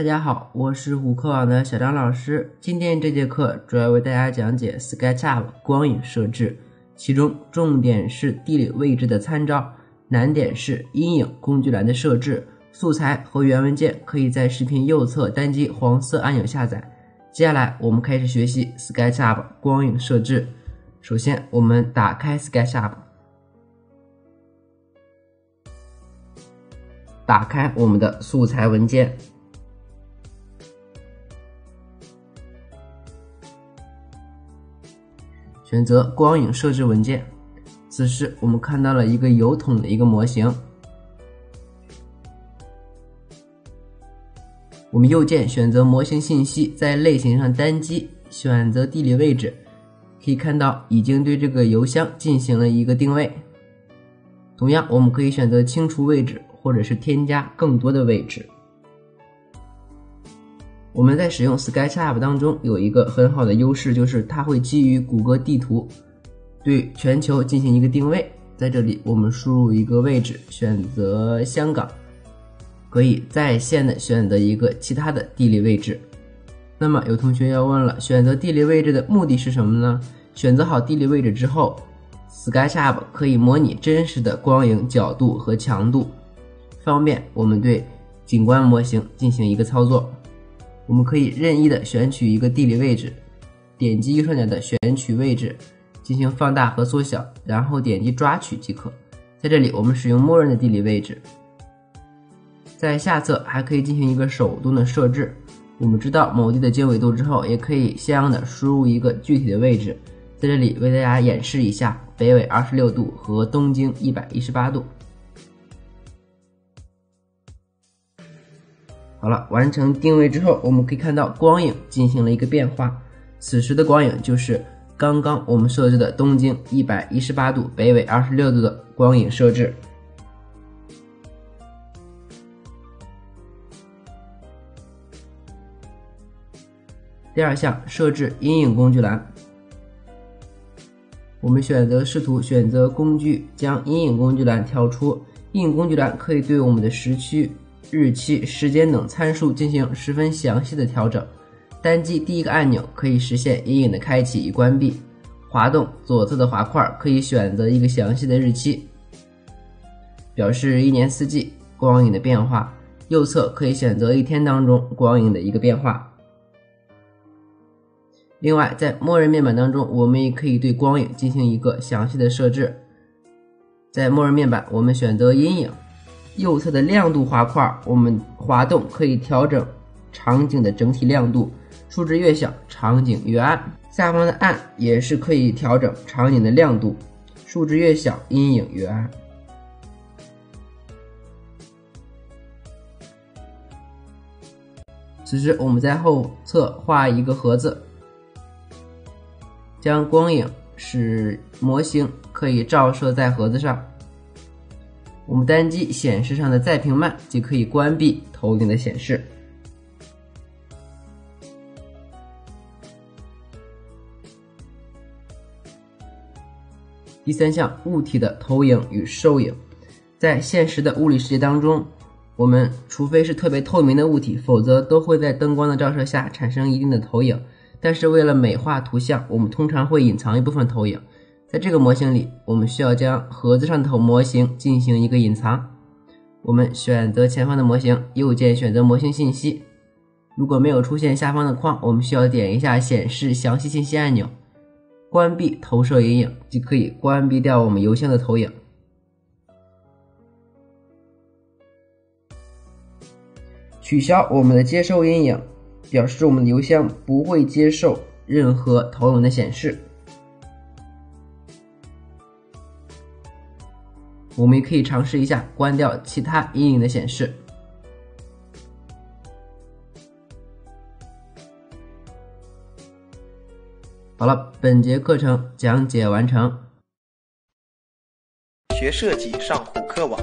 大家好，我是虎克网的小张老师。今天这节课主要为大家讲解 SketchUp 光影设置，其中重点是地理位置的参照，难点是阴影工具栏的设置。素材和原文件可以在视频右侧单击黄色按钮下载。接下来我们开始学习 SketchUp 光影设置。首先，我们打开 SketchUp，打开我们的素材文件。选择光影设置文件，此时我们看到了一个油桶的一个模型。我们右键选择模型信息，在类型上单击，选择地理位置，可以看到已经对这个油箱进行了一个定位。同样，我们可以选择清除位置，或者是添加更多的位置。我们在使用 SketchUp 当中有一个很好的优势，就是它会基于谷歌地图对全球进行一个定位。在这里，我们输入一个位置，选择香港，可以在线的选择一个其他的地理位置。那么有同学要问了，选择地理位置的目的是什么呢？选择好地理位置之后，SketchUp 可以模拟真实的光影角度和强度，方便我们对景观模型进行一个操作。我们可以任意的选取一个地理位置，点击右上角的选取位置，进行放大和缩小，然后点击抓取即可。在这里，我们使用默认的地理位置。在下侧还可以进行一个手动的设置。我们知道某地的经纬度之后，也可以相应的输入一个具体的位置。在这里为大家演示一下，北纬二十六度和东经一百一十八度。好了，完成定位之后，我们可以看到光影进行了一个变化。此时的光影就是刚刚我们设置的东经一百一十八度、北纬二十六度的光影设置。第二项，设置阴影工具栏。我们选择视图，选择工具，将阴影工具栏调出。阴影工具栏可以对我们的时区。日期、时间等参数进行十分详细的调整。单击第一个按钮可以实现阴影的开启与关闭。滑动左侧的滑块可以选择一个详细的日期，表示一年四季光影的变化。右侧可以选择一天当中光影的一个变化。另外，在默认面板当中，我们也可以对光影进行一个详细的设置。在默认面板，我们选择阴影。右侧的亮度滑块，我们滑动可以调整场景的整体亮度，数值越小，场景越暗。下方的暗也是可以调整场景的亮度，数值越小，阴影越暗。此时我们在后侧画一个盒子，将光影使模型可以照射在盒子上。我们单击显示上的再平慢，即可以关闭投影的显示。第三项，物体的投影与受影。在现实的物理世界当中，我们除非是特别透明的物体，否则都会在灯光的照射下产生一定的投影。但是为了美化图像，我们通常会隐藏一部分投影。在这个模型里，我们需要将盒子上头模型进行一个隐藏。我们选择前方的模型，右键选择模型信息。如果没有出现下方的框，我们需要点一下显示详细信息按钮，关闭投射阴影，即可以关闭掉我们邮箱的投影。取消我们的接收阴影，表示我们的邮箱不会接受任何投影的显示。我们也可以尝试一下关掉其他阴影的显示。好了，本节课程讲解完成。学设计上虎课网。